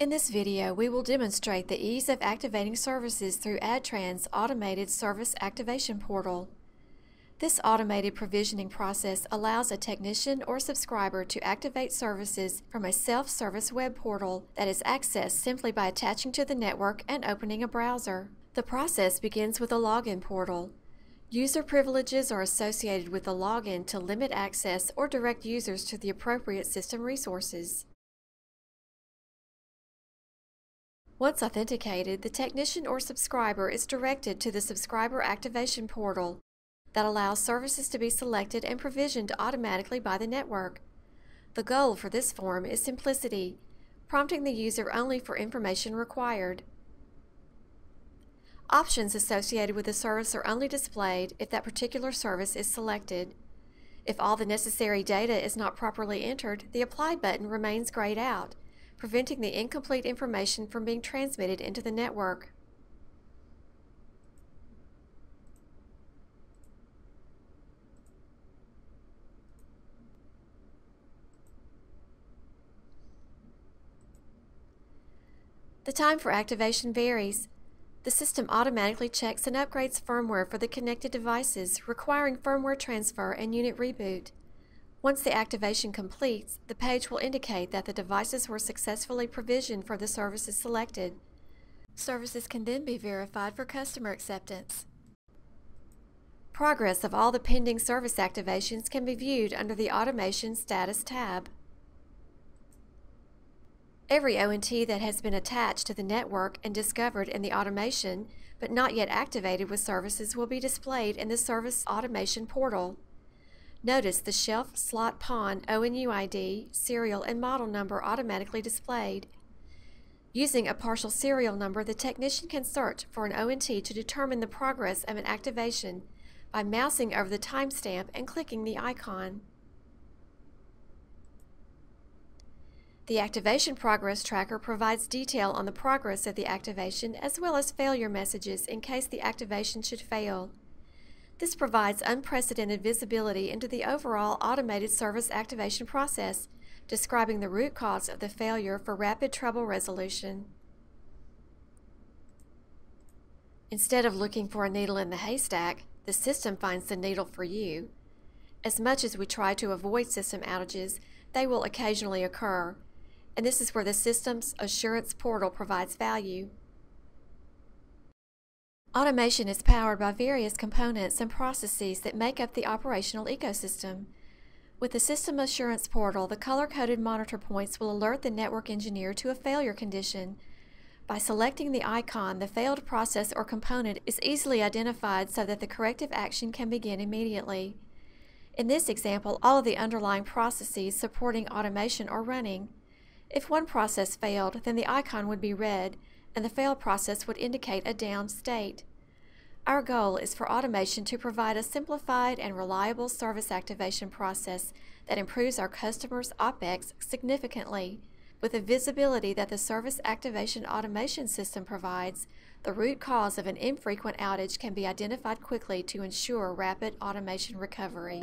In this video, we will demonstrate the ease of activating services through Adtran's automated service activation portal. This automated provisioning process allows a technician or subscriber to activate services from a self-service web portal that is accessed simply by attaching to the network and opening a browser. The process begins with a login portal. User privileges are associated with the login to limit access or direct users to the appropriate system resources. Once authenticated, the technician or subscriber is directed to the Subscriber Activation Portal that allows services to be selected and provisioned automatically by the network. The goal for this form is simplicity, prompting the user only for information required. Options associated with the service are only displayed if that particular service is selected. If all the necessary data is not properly entered, the Apply button remains grayed out, preventing the incomplete information from being transmitted into the network. The time for activation varies. The system automatically checks and upgrades firmware for the connected devices, requiring firmware transfer and unit reboot. Once the activation completes, the page will indicate that the devices were successfully provisioned for the services selected. Services can then be verified for customer acceptance. Progress of all the pending service activations can be viewed under the Automation Status tab. Every ONT that has been attached to the network and discovered in the automation, but not yet activated with services will be displayed in the Service Automation portal. Notice the shelf slot PON, ONU ID, serial, and model number automatically displayed. Using a partial serial number, the technician can search for an ONT to determine the progress of an activation by mousing over the timestamp and clicking the icon. The Activation Progress Tracker provides detail on the progress of the activation as well as failure messages in case the activation should fail. This provides unprecedented visibility into the overall automated service activation process, describing the root cause of the failure for rapid trouble resolution. Instead of looking for a needle in the haystack, the system finds the needle for you. As much as we try to avoid system outages, they will occasionally occur, and this is where the Systems Assurance Portal provides value. Automation is powered by various components and processes that make up the operational ecosystem. With the System Assurance Portal, the color-coded monitor points will alert the network engineer to a failure condition. By selecting the icon, the failed process or component is easily identified so that the corrective action can begin immediately. In this example, all of the underlying processes supporting automation are running. If one process failed, then the icon would be red, and the fail process would indicate a down state. Our goal is for automation to provide a simplified and reliable service activation process that improves our customers' OPEX significantly. With the visibility that the service activation automation system provides, the root cause of an infrequent outage can be identified quickly to ensure rapid automation recovery.